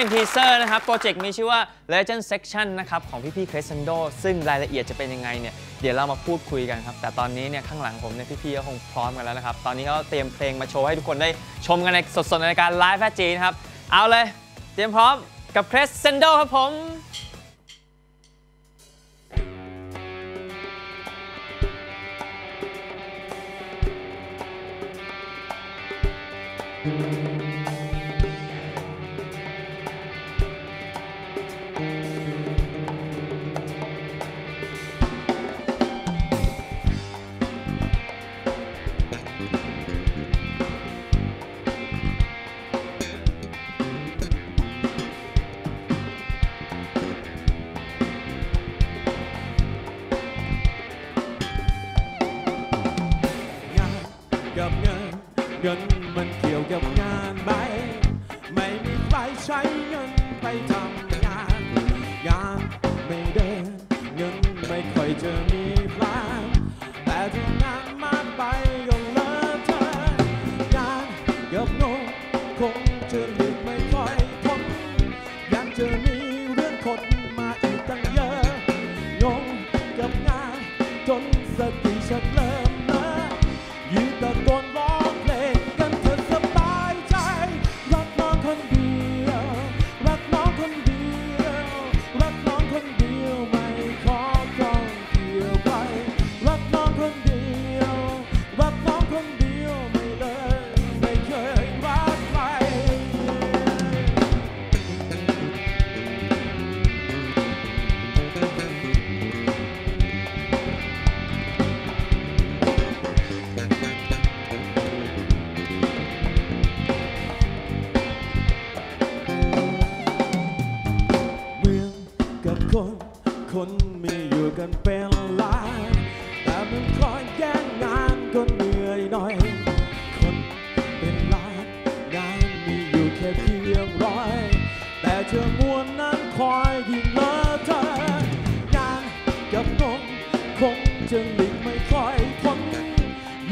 กี้ที่ได้ชมก็เป็นทีเซอร์นะครับ โปรเจกต์มีชื่อว่า Legend Section นะครับ ของพี่ๆ Crescendo ซึ่งรายละเอียดจะเป็นยังไงเนี่ย เดี๋ยวเรามาพูดคุยกันครับ แต่ตอนนี้เนี่ยข้างหลังผมเนี่ยพี่ๆก็คงพร้อมกันแล้วนะครับ ตอนนี้ก็เตรียมเพลงมาโชว์ให้ทุกคนได้ชมกันในสดๆในรายการ Live แฟจีนะครับ เอาเลย เตรียมพร้อมกับ Crescendo ครับผมง เงินมันเกี่ยวกับงานไหมไม่มีใครใช้เงินไปทำงาน งานไม่เดินเงินไม่ค่อยจะมี คงจะหลีกไม่ค่อยพ้น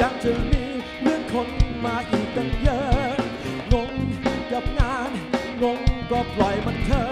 ยังจะมีเรื่องคนมาอีกตั้งเยอะ งงกับงาน งงก็ปล่อยมันเถอะ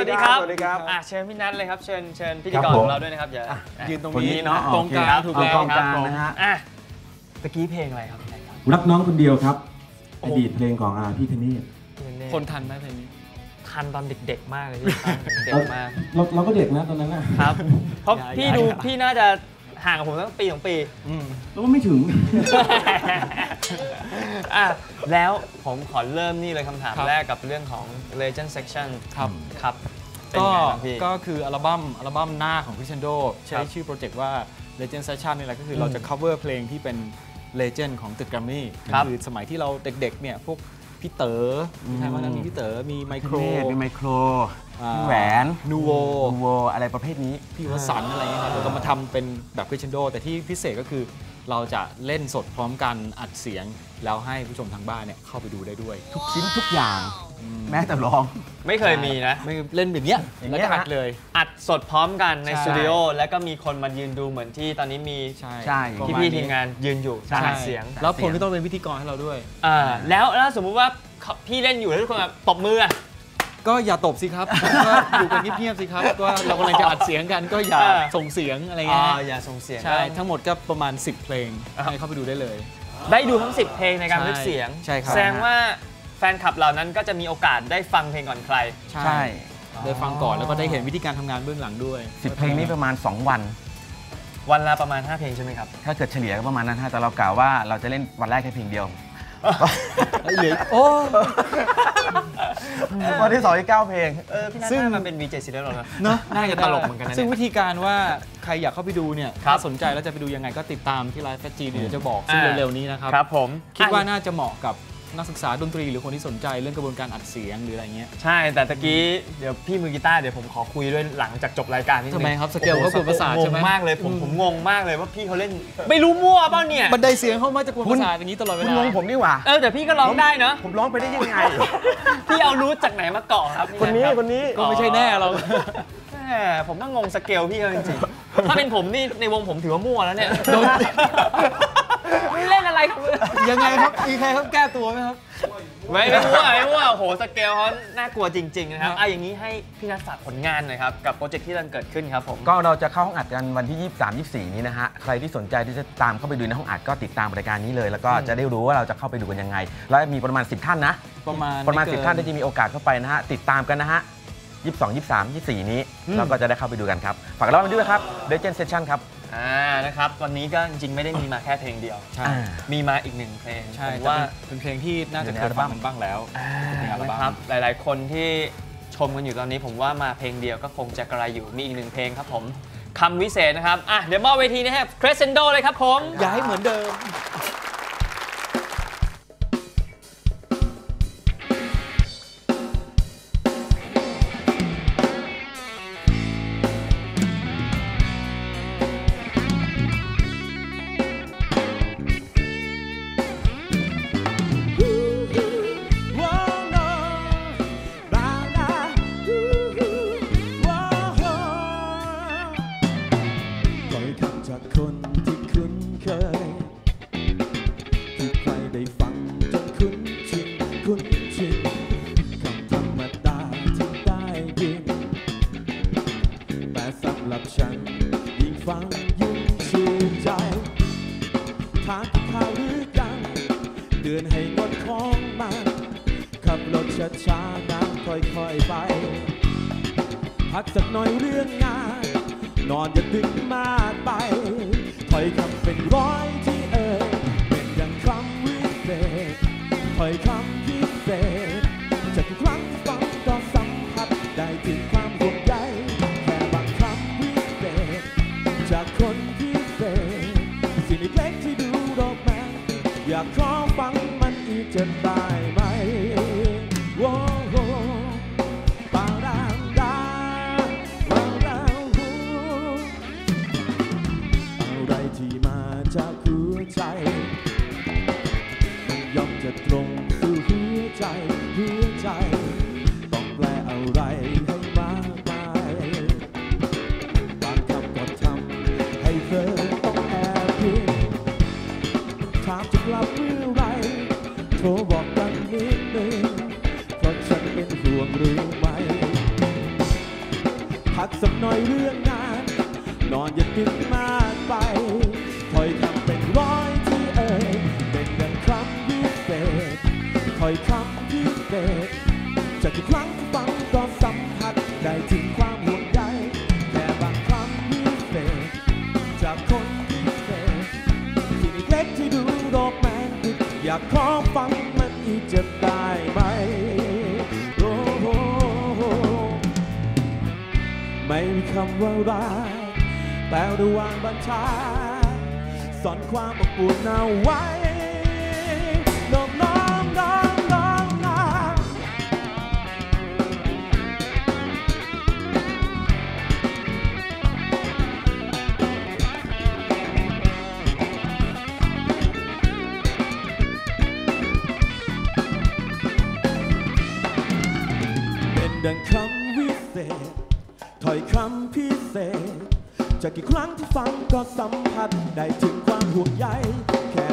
วัสดีครับสวัสดีครับอะเชิญพี่นัทเลยครับ เชิญเชิญพิธีกครัรบผมของเราด้วยนะครับอย่ายืนตรงคนนี้นี้เนาะตรงกลางโอเคถูกเอาแล้วกองคกรับลางผมนะฮะอะตะกี้เพลงอะไรครับพี่นัทครับรักน้องคนเดียวครับโอ้อดีตเพลงของอาพี่เทนนี่คนทันไหมเพลงนี้ทันตอนเด็กๆมากเลยพี่ทันเด็กมากเราเราก็เด็กนะตอนนั้นนะครับเพราะอย่าพี่อย่าดูอย่าพี่น่าจะ ห่างกับผมตั้งปีสองปีอืมเราก็ไม่ถึง อะแล้วผมขอเริ่มนี่เลยคำถามครับแรกกับเรื่องของ Legend Section ครับครับเป็นก็ไงบ้างพี่ก็คืออัลบั้มอัลบั้มหน้าของ Crescendo ใช้ครับชื่อโปรเจกต์ว่า Legend Session นี่แหละก็คืออมเราจะ cover เพลงที่เป็น Legend ของตึกแกรมมี่ครับคือสมัยที่เราเด็กๆเนี่ยพวก พี่เต๋อมีใครบ้างนะมีพี่เต๋อมีไมพี่โครเมฆมีไมโครอ่าพี่แหวนนูโวนูโวอะไรประเภทนี้ พี่วสันต์อะไรเงี้ยครับเราก็มาทำเป็นแบบคริสเชนโด แต่ที่พิเศษก็คือ เราจะเล่นสดพร้อมกันอัดเสียง แล้วให้ผู้ชมทางบ้านเนี่ยเข้าไปดูได้ด้วย ทุกชิ้นทุกอย่าง แม้แต่ร้อง ไม่เคยมีนะ ไม่เล่นแบบเนี้ยอย่างแล้วเงี้ยก็อัดฮะ เลย อัดสดพร้อมกันในใช่ สตูดิโอแล้วก็มีคนมายืนดูเหมือนที่ตอนนี้มีใช่ใช่ประพี่มาณพี่นี้ทีมงานยืนอยู่ใช่อัดเสียงแล้วผมก็ต้องเป็นพิธีกรให้เราด้วย อ่าแล้วแล้วสมมุติว่าเขาพี่เล่นอยู่แล้วทุกคนแบบตบมืออะ ก็อย่าตบสิครับ ก็อยู่กันเงียบๆสิครับว่าเรากำลังจะอัดเสียงกันก็อย่าส่งเสียงอะไรอ๋อเงี้ยอย่าส่งเสียง ใช่ ทั้งหมดก็ประมาณ 10 เพลงให้เข้าไปดูได้เลย ได้ดูทั้ง 10 เพลงในการใช่บันทึกเสียง ใช่ครับ แสดงว่าแฟนคลับเหล่านั้นก็จะมีโอกาสได้ฟังเพลงก่อนใคร ใช่ ได้ฟังก่อนแล้วก็ได้เห็นวิธีการทำงานเบื้องหลังด้วยสิบเพลงนี้ประมาณ 2 วัน วันละประมาณ 5 เพลงใช่ไหมครับ ถ้าเกิดเฉลี่ยก็ประมาณนั้นฮะแต่เรากล่าวว่าเราจะเล่นวันแรกแค่เพลงเดียว เหลือโอ้วันที่สองอีกเก้าเพลงเออพี่นัทซึ่งน่ามาเป็น VJ ซีเรียลนะเนอะน่าจะตลกเหมือนกันนะซึ่งเนี่ยวิธีการว่าใครอยากเข้าไปดูเนี่ยครับถ้าสนใจแล้วจะไปดูยังไงก็ติดตามที่ Live at G เดี๋ยวจะบอกซึ่งอ่าเร็วๆนี้นะครับครับผมคิดว่าน่าจะเหมาะกับ นักศึกษาดนตรีหรือคนที่สนใจเรื่องกระบวนการอัดเสียงหรืออะไรเงี้ย ใช่แต่ตะกี้เดี๋ยวพี่มือกีตาร์เดี๋ยวผมขอคุยด้วยหลังจากจบรายการนิดนึงทำไมครับสเกลโอ้โหเขากวนประสาทใช่ไหมงงมากเลยผมอืมผมงงมากเลยว่าพี่เขาเล่น ไม่รู้มั่วเปล่าเนี่ยบันไดเสียงเขามาจากกวนประสาทอย่างนี้ตลอดเวคุณลางงผมนี่หว่าเออแต่พี่ก็ร้องได้เนอะผมร้องไปได้ยังไงพี่เอารู้จากไหนมาเกาะครับคนนี้รับคนนี้ก็ไม่ใช่แน่เราแหมผมต้องงงสเกลพี่เขาจริงๆถ้าเป็นผมนี่ในวงผมถือว่ามั่วแล้วเนี่ยโดนไม่เล่น อะไรครับยังไงครับมีใครครับแก้ตัวไหมครับ ไม่ไม่มั่วไม่มั่วโหสเกลเขาน่ากลัวจริง ๆ นะครับอะอย่างนี้ให้พี่นัทฝากผลงานหน่อยครับ กับโปรเจกต์ที่กำลังเกิดขึ้นครับผมก็เราจะเข้าห้องอัดกันวันที่ 23 24 นี้นะฮะ ใครที่สนใจที่จะตามเข้าไปดูในห้องอัดก็ติดตามรายการนี้เลย แล้วก็จะได้รู้ว่าเราจะเข้าไปดูกันยังไง แล้วมีประมาณ 10 ท่านนะ ประมาณประมาณไเกิ10 ท่านที่จะมีโอกาสเข้าไปนะฮะ ติดตามกันนะฮะ 22 23 24 นี้ เราก็จะได้เข้าไปดูกันครับ ฝากเราไปด้วยครับ Legend Session ครับ อ่านะครับวันนี้ก็จริงๆไม่ได้มีมาแค่เพลงเดียว ใช่อ่ามีมาอีกหนึ่งเพลงใช่ผมแต่ว่าเป็นเป็นเพลงที่น่าจะอยู่ในเคอัยลบั้ฟังมกันบ้างแล้วอ่าในอัลบั้มนะครับหลายๆ คนที่ชมกันอยู่ตอนนี้ผมว่ามาเพลงเดียวก็คงจะกระไรอยู่มีอีกหนึ่งเพลงครับผมคำวิเศษนะครับอะเดี๋ยวมอบเวทีนี้ให้ครสเซนโดเลยครับผม อย่าให้เหมือนเดิม จากคนที่คุ้นเคย ที่ใครได้ฟังจนคุ้นชินคุ้นชินคำธรรมดาที่ได้ยิน แต่สำหรับฉันยิ่งฟังยิ่งชื่นใจทานข้าวหรือยังเตือนให้งดของมันขับรถช้าๆน้ำค่อยๆไป พักสักหน่อยเรื่องงาน นอนอย่าดึกมากไปถอยคำเป็นร้อยที่เอ่ยเป็นอย่างคำวิเศษถอยคำพิเศษจากทุกครั้งฟังก็สัมผัสได้ถึงความห่วงใยแค่บางคำวิเศษจากคนพิเศษสิ่งเล็กๆที่ดูโรแมนติกอยากขอฟัง ไม่มีคำว่ารักแต่ระวางบัญชาสอนความอบอุ่นเอาไว้น้องน้องน้องน้องน้อเป็นดังคำำพิเศษจะกี่ครั้งที่ฟังก็สัมผัสได้ถึงความห่วงใยแค่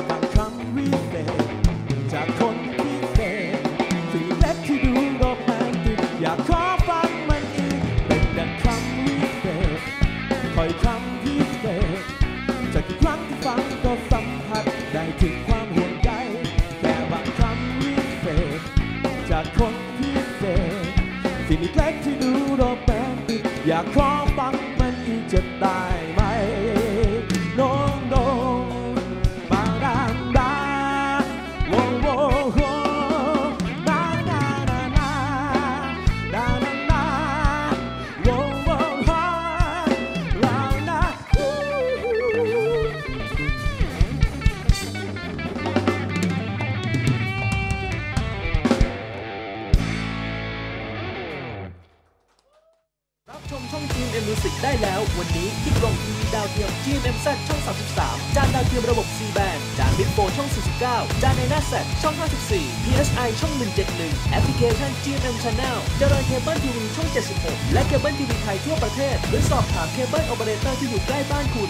ติก วันนี้ที่กล่องทีวีดาวเทียม GMM Z ช่อง 33 จานดาวเทียมระบบ C band จาน Big 4 ช่อง 49 จาน Dynasat ช่อง 54 PSI ช่อง 171 แอปพลิเคชัน GMM Channel เจริญเคเบิลทีวีช่อง 76 และเคเบิลทีวีไทยทั่วประเทศ หรือสอบถาม cable operator ที่อยู่ใกล้บ้านคุณ